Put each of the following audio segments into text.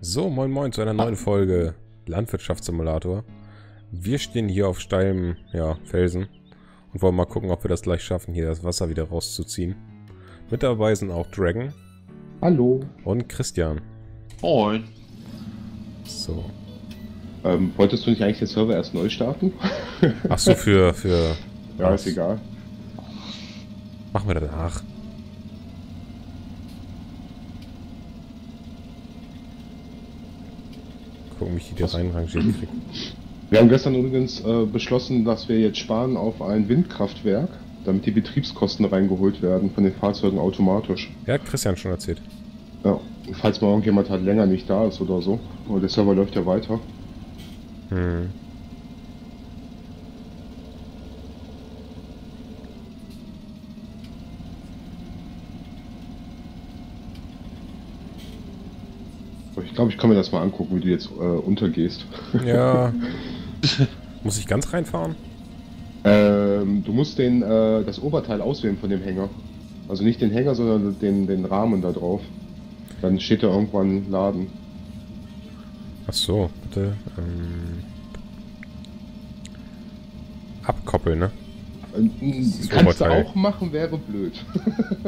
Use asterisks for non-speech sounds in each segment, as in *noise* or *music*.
So, moin moin zu einer neuen Folge Landwirtschaftssimulator. Wir stehen hier auf steilem ja, Felsen und wollen mal gucken, ob wir das gleich schaffen, hier das Wasser wieder rauszuziehen. Mit dabei sind auch Dragon. Hallo. Und Christian. Moin. So. Ähm, wolltest du nicht eigentlich den Server erst neu starten? Ach so, für... für *laughs* ja, ist egal. Machen wir danach. Gucken, wie ich die da reinrangiert kriege. Wir haben gestern übrigens äh, beschlossen, dass wir jetzt sparen auf ein Windkraftwerk, damit die Betriebskosten reingeholt werden von den Fahrzeugen automatisch. Ja, hat Christian schon erzählt. Ja, falls mal irgendjemand halt länger nicht da ist oder so. Aber der Server läuft ja weiter. Hm. Glaube, ich kann mir das mal angucken, wie du jetzt äh, untergehst. Ja. *laughs* Muss ich ganz reinfahren? Ähm, du musst den, äh, das Oberteil auswählen von dem Hänger. Also nicht den Hänger, sondern den, den Rahmen da drauf. Dann steht da irgendwann Laden. Ach so, bitte. Ähm, abkoppeln, ne? Äh, kannst Oberteil. du auch machen, wäre blöd.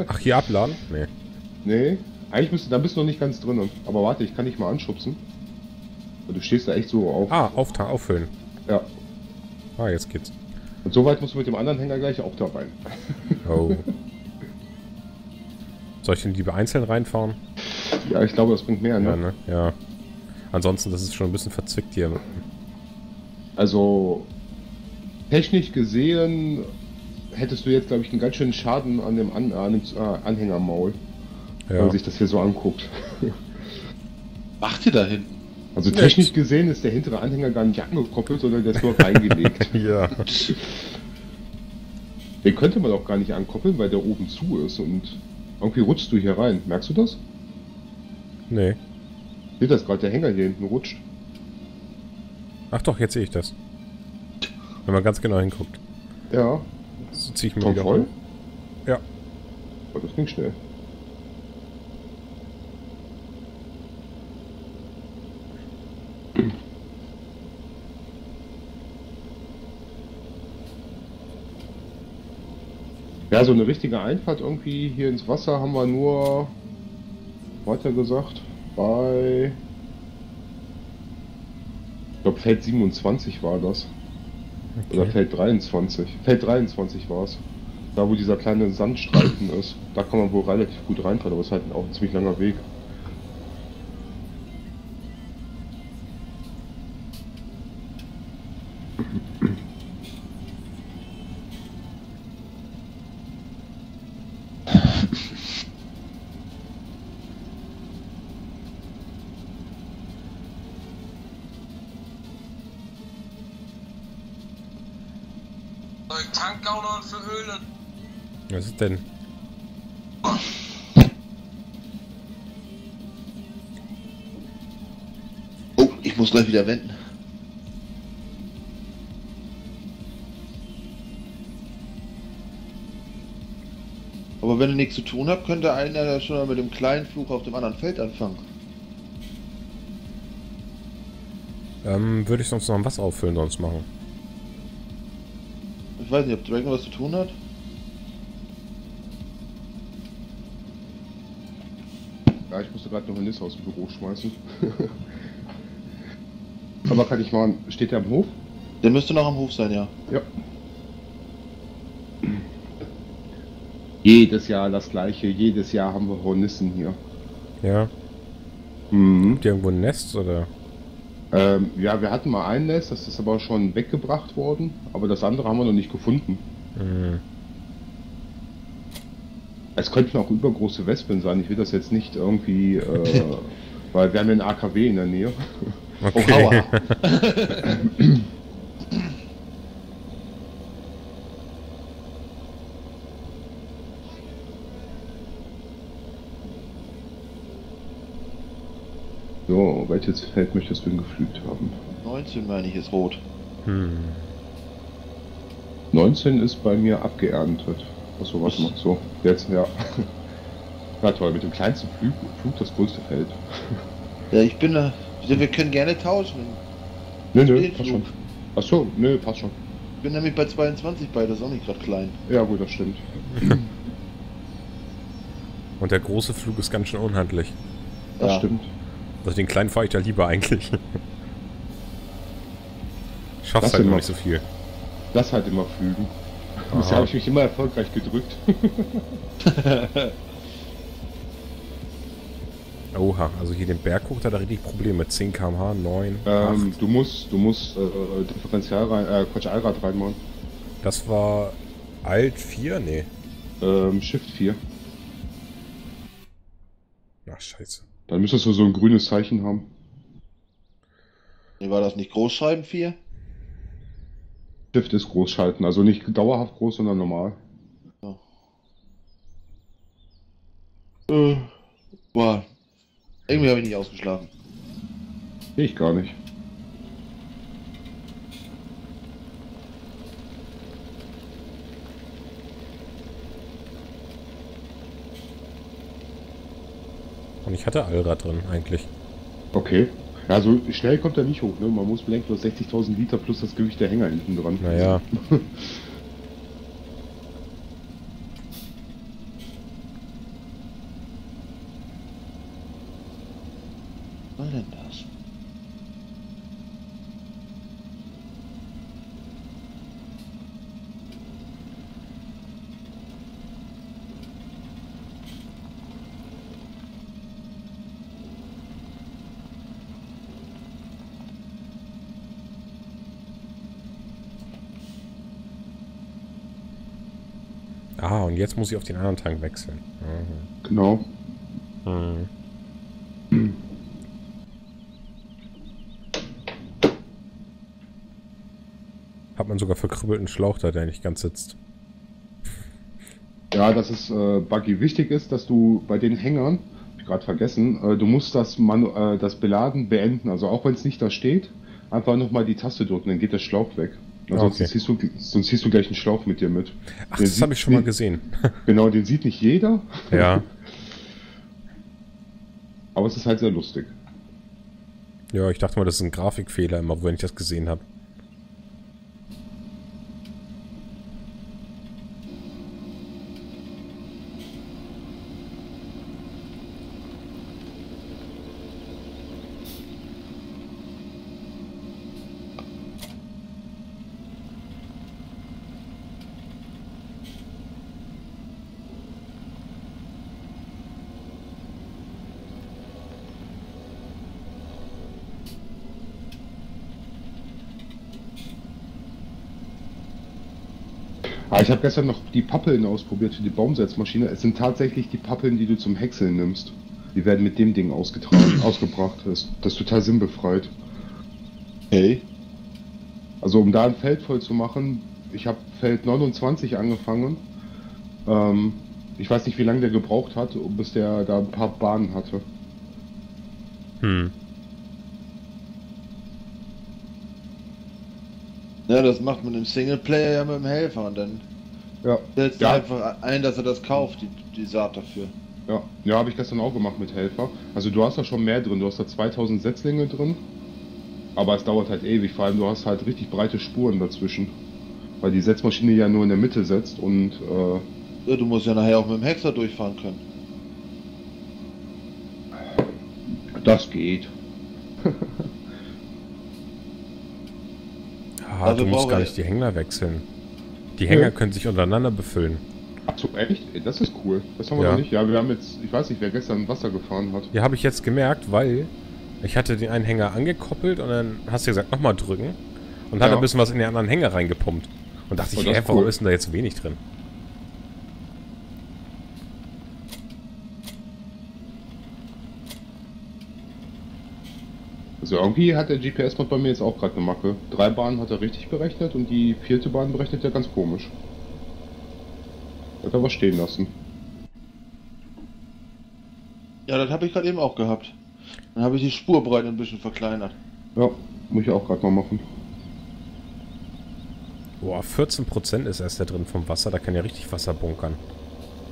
Ach, hier abladen? *laughs* Nee. Nee, eigentlich bist du, da bist du noch nicht ganz drin. Aber warte, ich kann dich mal anschubsen. Du stehst da echt so auf. Ah, auf, auffüllen. Ja. Ah, jetzt geht's. Und so weit musst du mit dem anderen Hänger gleich auch da rein. Oh. *laughs* Soll ich denn die einzeln reinfahren? Ja, ich glaube, das bringt mehr, ne? Ja, ne? Ja. Ansonsten, das ist schon ein bisschen verzwickt hier. Also, technisch gesehen hättest du jetzt, glaube ich, einen ganz schönen Schaden an dem, an, an dem äh, Anhängermaul. Ja. Wenn man sich das hier so anguckt. Macht ihr da hinten? Also technisch gesehen ist der hintere Anhänger gar nicht angekoppelt, sondern der ist nur reingelegt. *laughs* ja. Den könnte man auch gar nicht ankoppeln, weil der oben zu ist und irgendwie rutschst du hier rein. Merkst du das? Nee. Seht das gerade, der Hänger hier hinten rutscht. Ach doch, jetzt sehe ich das. Wenn man ganz genau hinguckt. Ja. So ziehe ich mir wieder voll. Ja. Oh, das ging schnell. Ja, so eine richtige Einfahrt irgendwie hier ins Wasser haben wir nur, weiter gesagt, bei, ich glaube Feld 27 war das. Okay. Oder Feld 23. Feld 23 war es. Da wo dieser kleine Sandstreifen ist. Da kann man wohl relativ gut reinfahren, aber es ist halt auch ein ziemlich langer Weg. Tankgaunern für Ölen. Was ist denn? Oh, ich muss gleich wieder wenden. Aber wenn ihr nichts zu tun habt, könnte einer schon mal mit dem kleinen Fluch auf dem anderen Feld anfangen. Ähm, würde ich sonst noch was auffüllen sonst machen. Ich weiß nicht, ob Dragon was zu tun hat. Ja, ich musste gerade noch eine Nisse aus dem Büro schmeißen. *laughs* Aber kann ich mal. Steht der am Hof? Der müsste noch am Hof sein, ja. Ja. Jedes Jahr das gleiche, jedes Jahr haben wir Hornissen hier. Ja. Mhm. Habt ihr irgendwo ein Nest oder? Ähm, ja, wir hatten mal ein Nest, das ist aber schon weggebracht worden, aber das andere haben wir noch nicht gefunden. Mhm. Es könnten auch übergroße Wespen sein, ich will das jetzt nicht irgendwie, äh, *laughs* weil wir haben einen AKW in der Nähe. Okay. Oh, *laughs* So, welches Feld möchtest du denn gepflügt haben? 19 meine ich ist rot. Hm. 19 ist bei mir abgeerntet. Achso, was noch so. Jetzt, ja. *laughs* Na toll, mit dem kleinsten Flug, Flug das größte Feld. Ja, ich bin da. Wir können gerne tauschen. Nö, nö, passt schon. Achso, nö, passt schon. Ich bin nämlich bei 22 bei, das ist auch nicht gerade klein. Ja, gut, das stimmt. Und der große Flug ist ganz schön unhandlich. Das Ja. stimmt. Also den kleinen fahre ich da lieber eigentlich. Schaff's Lass halt noch mal. nicht so viel. Lass halt immer flügen. Bisher habe ich mich immer erfolgreich gedrückt. *laughs* Oha, also hier den Berg hoch, da hat er richtig Probleme. 10 km/h, 9, ähm, 8. du musst, du musst äh, Differential rein, äh, Quatsch, Allrad reinmachen. Das war Alt 4? Nee. Ähm, Shift 4. Ach, scheiße. Dann müsstest du so ein grünes Zeichen haben. Nee, war das nicht Großschreiben 4? Shift ist groß schalten, also nicht dauerhaft groß, sondern normal. Äh, boah. Irgendwie habe ich nicht ausgeschlafen. Ich gar nicht. Und ich hatte Allrad drin, eigentlich. Okay. Ja, so schnell kommt er nicht hoch, ne? Man muss bedenken, du hast 60.000 Liter plus das Gewicht der Hänger hinten dran. Naja. *laughs* Was soll denn das? Ah, und jetzt muss ich auf den anderen Tank wechseln. Mhm. Genau. Mhm. Hat man sogar verkrüppelten Schlauch da, der nicht ganz sitzt. Ja, dass es äh, Buggy wichtig ist, dass du bei den Hängern, ich gerade vergessen, äh, du musst das, Manu äh, das Beladen beenden. Also auch wenn es nicht da steht, einfach nochmal die Taste drücken, dann geht der Schlauch weg. Ansonsten Okay. ziehst du, sonst ziehst du gleich einen Schlauch mit dir mit. Ach, Den das habe ich schon mal gesehen. *laughs* *laughs* Genau, den sieht nicht jeder, ja. aber es ist halt sehr lustig. Ja, ich dachte mal, das ist ein Grafikfehler immer, wenn ich das gesehen habe. Ah, ich habe gestern noch die Pappeln ausprobiert für die Baumsetzmaschine. Es sind tatsächlich die Pappeln, die du zum Häckseln nimmst. Die werden mit dem Ding ausgetragen, *clears throat* ausgebracht. Das, das ist total sinnbefreit. Hey. Also um da ein Feld voll zu machen, ich habe Feld 29 angefangen. Ähm, ich weiß nicht, wie lange der gebraucht hat, bis der da ein paar Bahnen hatte. Hm. Ja, das macht man im Singleplayer ja mit dem Helfer und dann Ja, setzt Ja. einfach ein, dass er das kauft, die, die Saat dafür. ja, ja, habe ich gestern auch gemacht mit Helfer. Also du hast da schon mehr drin, du hast da 2000 Setzlinge drin. Aber es dauert halt ewig, vor allem du hast halt richtig breite Spuren dazwischen. Weil die Setzmaschine ja nur in der Mitte setzt und äh, Ja, du musst ja nachher auch mit dem Hexer durchfahren können. das geht. Ah, Also du musst gar ich- nicht die Hänger wechseln. Die Hänger Ja. können sich untereinander befüllen. Achso, echt? Ey, Das ist cool. Das haben wir Ja. noch nicht. Ja, wir haben jetzt, ich weiß nicht, wer gestern Wasser gefahren hat. Ja, habe ich jetzt gemerkt, weil ich hatte den einen Hänger angekoppelt und dann hast du gesagt, nochmal drücken. Und hat Ja. ein bisschen was in den anderen Hänger reingepumpt. Und dachte Oh, ich, ist warum cool. ist denn da jetzt wenig drin? Also irgendwie hat der GPS-Mod bei mir jetzt auch gerade eine Macke. Drei Bahnen hat er richtig berechnet und die vierte Bahn berechnet er ganz komisch. Hat er was stehen lassen. Ja, das habe ich gerade eben auch gehabt. Dann habe ich die Spurbreite ein bisschen verkleinert. Ja, muss ich auch gerade mal machen. Boah, 14% ist erst da drin vom Wasser. Da kann ja richtig Wasser bunkern.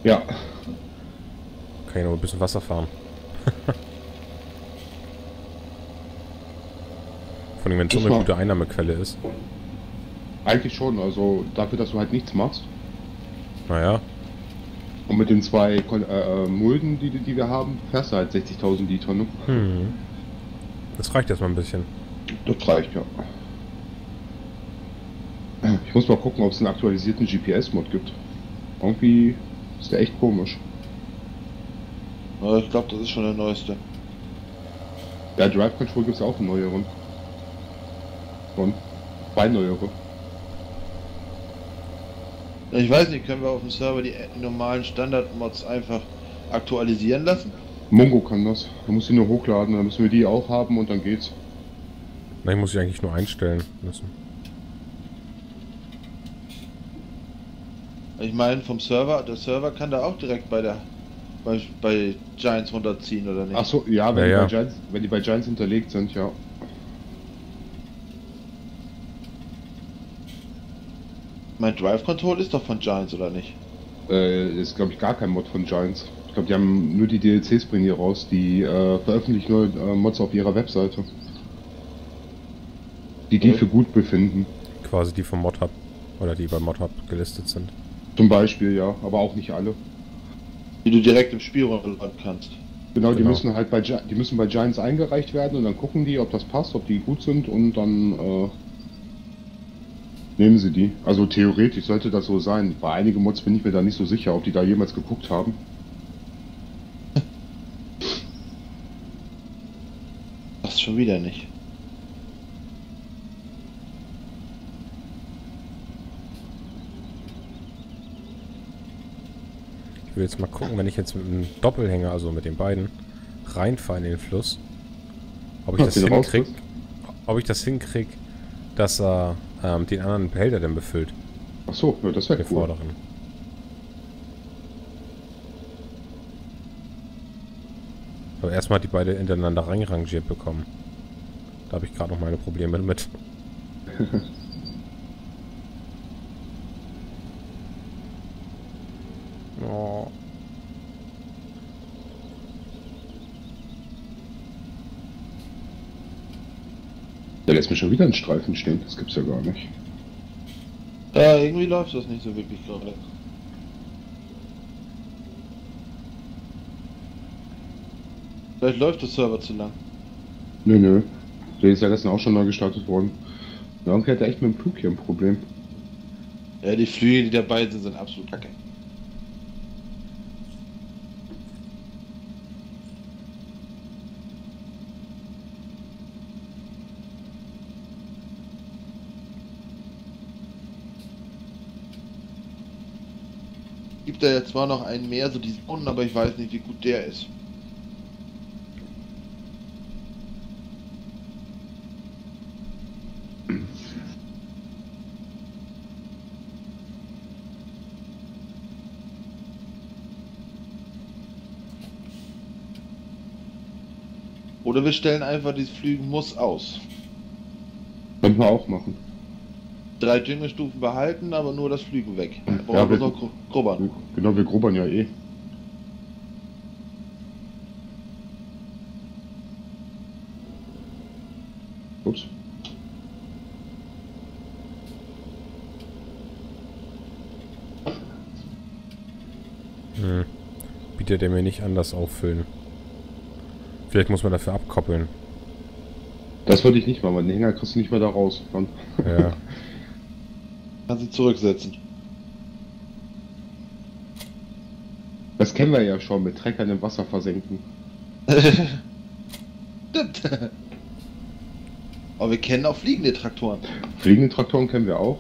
Ja, Kann ja noch ein bisschen Wasser fahren. *laughs* Vor allem, wenn es so eine gute Einnahmequelle ist. Eigentlich schon, also dafür, dass du halt nichts machst. Naja, Und mit den zwei äh, äh, Mulden, die, die wir haben, fährst du halt 60.000 Liter, ne? hm. Das reicht erstmal ein bisschen. Das reicht, ja. Ich muss mal gucken, ob es einen aktualisierten GPS-Mod gibt. Irgendwie ist der echt komisch. Ich glaube, das ist schon der neueste. Ja, Drive Control gibt es auch einen neueren. Und zwei neuere. Ich weiß nicht, können wir auf dem Server die normalen Standard-Mods einfach aktualisieren lassen? Mongo kann das. Da muss sie nur hochladen, dann müssen wir die auch haben und dann geht's. Na, ich muss ich eigentlich nur einstellen müssen. Ich meine, vom Server, der Server kann da auch direkt bei der bei, bei Giants runterziehen, oder nicht? Ach so, ja, wenn, Ja, Die, ja. bei Giants, wenn die bei Giants hinterlegt sind, ja. Mein Drive Control ist doch von Giants, oder nicht? Äh, ist glaube ich gar kein Mod von Giants. Ich glaube, die haben nur die DLCs bringen hier raus. Die äh, veröffentlichen nur äh, Mods auf ihrer Webseite. Die die Okay. für gut befinden. Quasi die vom ModHub. Oder die bei ModHub gelistet sind. Zum Beispiel, ja, aber auch nicht alle. Die du direkt im Spiel runterladen kannst. Genau, die Genau. müssen halt bei Gi die müssen bei Giants eingereicht werden und dann gucken die, ob das passt, ob die gut sind und dann äh, nehmen sie die. Also theoretisch sollte das so sein. Bei einigen Mods bin ich mir da nicht so sicher, ob die da jemals geguckt haben. Das schon wieder nicht. Ich will jetzt mal gucken, wenn ich jetzt mit einem Doppelhänger, also mit den beiden, reinfahre in den Fluss. Ob ich Ob das du den hinkrieg, rauskriegst? ob ich das hinkrieg, dass er ähm, den anderen Behälter dann befüllt, Ach so, ja, das wäre cool. vorderen. Aber erstmal die beide hintereinander reinrangiert bekommen. Da habe ich gerade noch meine Probleme mit. *laughs* lässt mir schon wieder einen Streifen stehen. Das gibt's ja gar nicht. Ja, irgendwie läuft das nicht so wirklich gerade. Vielleicht läuft der Server zu lang. Nö, nö. Der ist ja gestern auch schon neu gestartet worden. Irgendwie hat er echt mit dem Flug hier ein Problem. Ja, die Flüge, die dabei sind, sind absolut kacke. Gibt da jetzt zwar noch einen mehr, so diesen unten, aber ich weiß nicht, wie gut der ist. Oder wir stellen einfach dieses Flügen muss aus. Könnten wir auch machen. Drei Düngestufen behalten, aber nur das Flügen weg. Da Ja, brauchen wir noch gru- grubbern. Genau, wir grubbern ja eh. Ups. Hm. Bietet er mir nicht anders auffüllen. Vielleicht muss man dafür abkoppeln. Das würde ich nicht machen, weil den Hänger kriegst du nicht mehr da raus. Ja. *laughs* Kannst du zurücksetzen. Das kennen wir ja schon mit Treckern im Wasser versenken. *laughs* Aber wir kennen auch fliegende Traktoren. Fliegende Traktoren kennen wir auch.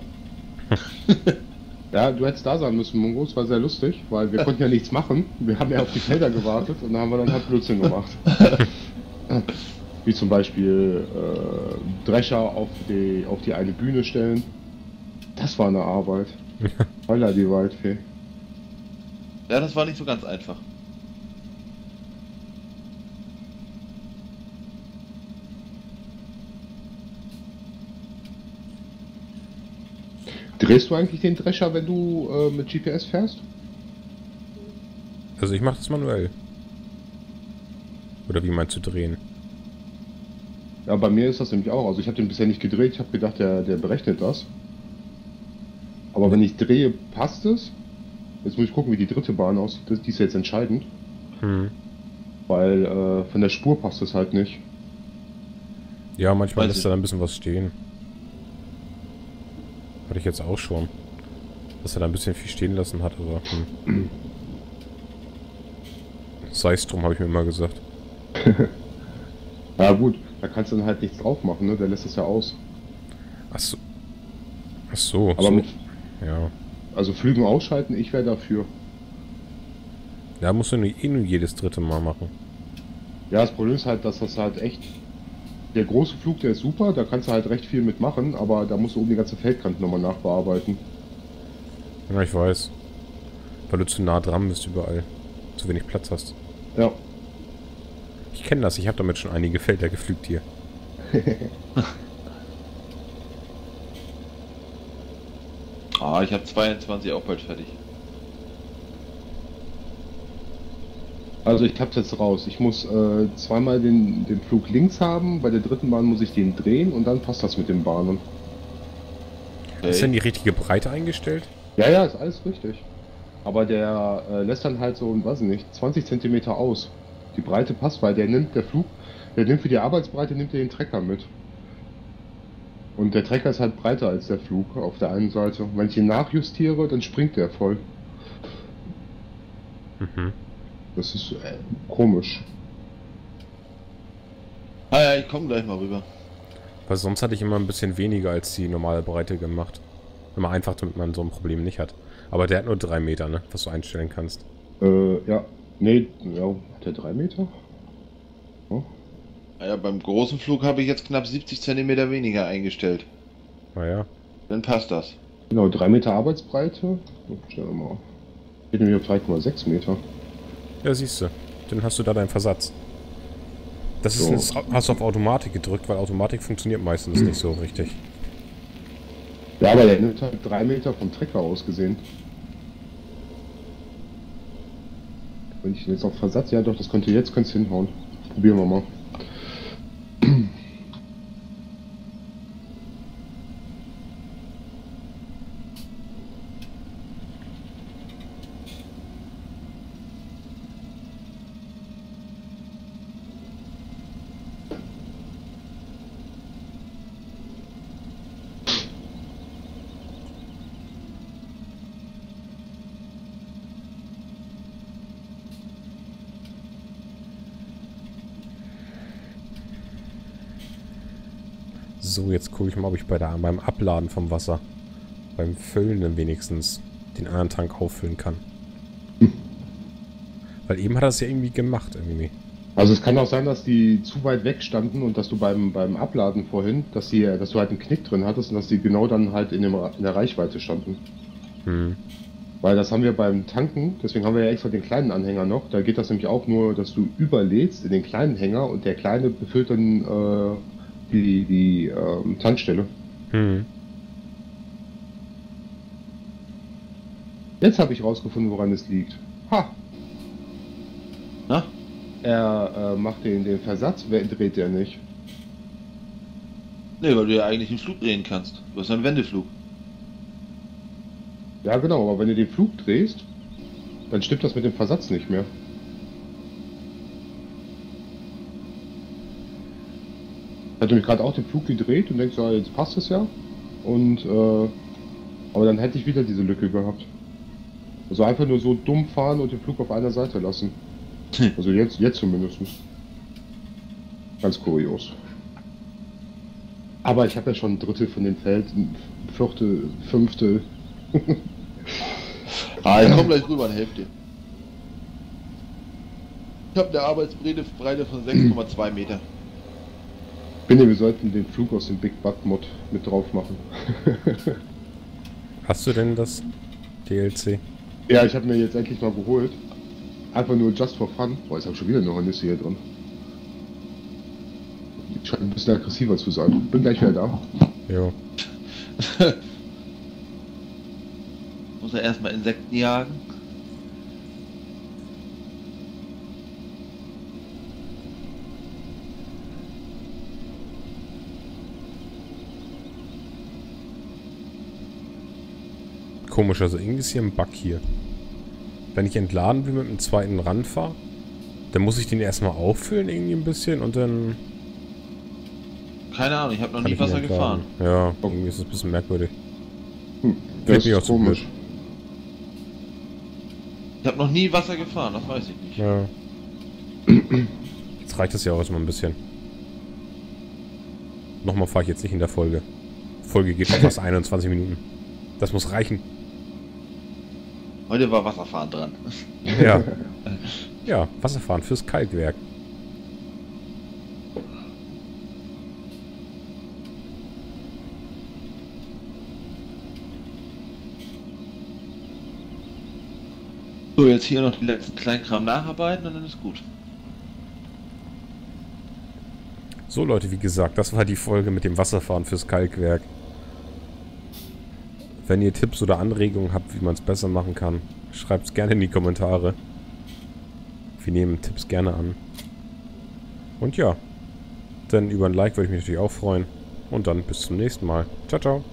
*laughs* ja, du hättest da sein müssen, Mongo. Es war sehr lustig, weil wir konnten ja nichts machen. Wir haben ja auf die Felder gewartet und da haben wir dann halt Blödsinn gemacht. *laughs* Wie zum Beispiel äh, Drescher auf die, auf die eine Bühne stellen. Das war eine Arbeit. Holla die Waldfee. Ja, das war nicht so ganz einfach. Drehst du eigentlich den Drescher, wenn du äh, mit GPS fährst? Also ich mache das manuell. Oder wie meinst du drehen? Ja, bei mir ist das nämlich auch. Also ich habe den bisher nicht gedreht. Ich habe gedacht, der, der berechnet das. Aber wenn ich drehe, passt es. Jetzt muss ich gucken, wie die dritte Bahn aussieht. Das- Die ist jetzt entscheidend. Hm. Weil äh, von der Spur passt es halt nicht. Ja, manchmal Weiß lässt er da ein bisschen was stehen. Hatte ich jetzt auch schon. Dass er da ein bisschen viel stehen lassen hat, aber hm. Sei es drum, habe ich mir immer gesagt. *laughs* Ja gut, da kannst du dann halt nichts drauf machen, ne? Der lässt es ja aus. Ach so. Ach so. Aber so. mit, Ja. also Flügen ausschalten, ich wäre dafür. Da musst du nur, eh nur jedes dritte Mal machen. Ja, das Problem ist halt, dass das halt echt. Der große Flug, der ist super, da kannst du halt recht viel mitmachen, aber da musst du oben die ganze Feldkante nochmal nachbearbeiten. Ja, ich weiß. Weil du zu nah dran bist überall. Zu wenig Platz hast. Ja. Ich kenne das, ich habe damit schon einige Felder geflügt hier. *laughs* Ah, ich habe 22 auch bald fertig. Also ich hab's jetzt raus. Ich muss äh, zweimal den, den Flug links haben, bei der dritten Bahn muss ich den drehen und dann passt das mit den Bahnen. Ist denn die richtige Breite eingestellt? Ja, ja, ist alles richtig. Aber der äh, lässt dann halt so, weiß ich nicht, 20 Zentimeter aus. Die Breite passt, weil der nimmt, der Flug, der nimmt für die Arbeitsbreite, nimmt er den Trecker mit. Und der Trecker ist halt breiter als der Flug auf der einen Seite. Und wenn ich ihn nachjustiere, dann springt der voll. Mhm. Das ist äh, komisch. Ah ja, ich komme gleich mal rüber. Weil sonst hatte ich immer ein bisschen weniger als die normale Breite gemacht. Immer einfach, damit man so ein Problem nicht hat. Aber der hat nur drei Meter, ne? Was du einstellen kannst. Äh, ja. Nee, ja, hat der drei Meter? Oh. Ah ja, beim großen Flug habe ich jetzt knapp 70 Zentimeter weniger eingestellt. Naja. Dann passt das. Genau, drei Meter Arbeitsbreite. Oh, Stell mal. Geht nämlich auf 3,6 Meter. Ja, siehst du. Dann hast du da deinen Versatz. Das ist So. das hast du auf Automatik gedrückt, weil Automatik funktioniert meistens nicht so richtig. Ja, aber der nimmt halt drei Meter vom Trecker aus gesehen. Wenn ich ihn jetzt auf Versatz, ja doch, das könnte jetzt könnte hinhauen. Probieren wir mal. So, jetzt gucke ich mal, ob ich bei der, beim Abladen vom Wasser, beim Füllen dann wenigstens den anderen Tank auffüllen kann. Weil eben hat er es ja irgendwie gemacht, irgendwie. Also es kann auch sein, dass die zu weit weg standen und dass du beim, beim Abladen vorhin, dass die, dass du halt einen Knick drin hattest und dass die genau dann halt in, dem, in der Reichweite standen. Hm. Weil das haben wir beim Tanken, deswegen haben wir ja extra den kleinen Anhänger noch. Da geht das nämlich auch nur, dass du überlädst in den kleinen Hänger und der kleine befüllt dann äh, die, die ähm, Tankstelle. Hm. Jetzt habe ich rausgefunden, woran es liegt. Ha! Na? Er äh, macht den, den Versatz, wer dreht der nicht. Nee, weil du ja eigentlich einen Flug drehen kannst. Du hast einen Wendeflug. Ja genau, aber wenn du den Flug drehst, dann stimmt das mit dem Versatz nicht mehr. Ich hatte mich gerade auch den Flug gedreht und denkst, ja, jetzt passt es ja. Und äh, aber dann hätte ich wieder diese Lücke gehabt. Also einfach nur so dumm fahren und den Flug auf einer Seite lassen. Hm. Also jetzt, jetzt zumindest. Ganz kurios. Aber ich habe ja schon ein Drittel von dem Feld, ein Viertel, Fünftel. *laughs* Ah, ich komme gleich rüber und helfe dir. Ich habe eine Arbeitsbreite Breite von 6,2 Meter. Finde, wir sollten den Flug aus dem Big Bug Mod mit drauf machen. *laughs* Hast du denn das DLC? ja, ich habe mir jetzt endlich mal geholt. Einfach nur just for fun. Boah, jetzt habe ich schon wieder eine Hornisse hier drin. Die scheint ein bisschen aggressiver zu sein. Bin gleich wieder da. Jo. *laughs* Muss er erstmal Insekten jagen. Komisch, also irgendwie ist hier ein Bug hier. Wenn ich entladen will mit dem zweiten Rand fahre, dann muss ich den erstmal auffüllen irgendwie ein bisschen und dann... Keine Ahnung, ich habe noch nie Wasser gefahren. Ja, irgendwie ist es ein bisschen merkwürdig. Hm, das auch ist zu komisch. Ich habe noch nie Wasser gefahren, das weiß ich nicht. Ja. Jetzt reicht das ja auch erstmal ein bisschen. Nochmal fahre ich jetzt nicht in der Folge. Folge geht schon fast *laughs* 21 Minuten. Das muss reichen. Heute war Wasserfahren dran. Ja. *laughs* Ja, Wasserfahren fürs Kalkwerk. So, jetzt hier noch die letzten Kleinkram nacharbeiten und dann ist gut. So Leute, wie gesagt, das war die Folge mit dem Wasserfahren fürs Kalkwerk. Wenn ihr Tipps oder Anregungen habt, wie man es besser machen kann, schreibt es gerne in die Kommentare. Wir nehmen Tipps gerne an. Und ja, denn über ein Like würde ich mich natürlich auch freuen. Und dann bis zum nächsten Mal. Ciao, ciao.